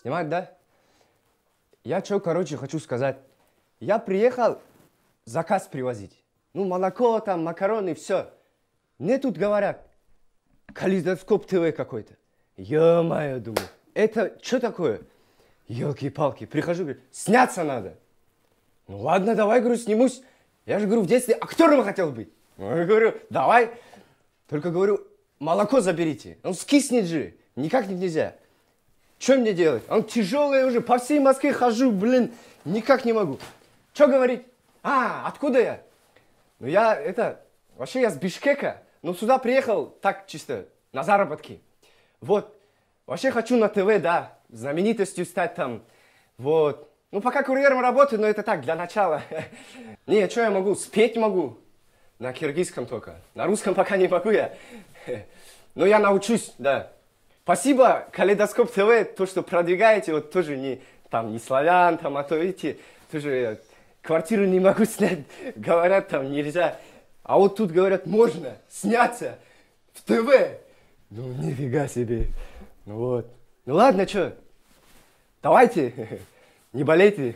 Снимать, да? Я что, короче, хочу сказать. Я приехал заказ привозить. Ну, молоко там, макароны, все. Мне тут говорят, калейдоскоп ТВ какой-то. Ё-моё, думаю, это что такое? Елки-палки, прихожу, говорю, сняться надо. Ну ладно, давай, говорю, снимусь. Я же, говорю, в детстве актером хотел быть. Ну, я говорю, давай. Только, говорю, молоко заберите. Он скиснет же. Никак нельзя. Что мне делать? Он тяжелый уже, по всей Москве хожу, блин, никак не могу. Что говорить? А, откуда я? Ну я, это, вообще я с Бишкека, но сюда приехал так чисто, на заработки. Вот, вообще хочу на ТВ, да, знаменитостью стать там, вот. Ну пока курьером работаю, но это так, для начала. Не, что я могу, спеть могу. На киргизском только. На русском пока не могу я. Но я научусь, да. Спасибо, Калейдоскоп ТВ, то, что продвигаете, вот тоже не, там, не славян, там, а то, видите, тоже квартиру не могу снять, говорят, там, нельзя. А вот тут говорят, можно сняться в ТВ. Ну, нифига себе. Ну вот. Ну ладно, что, давайте, не болейте.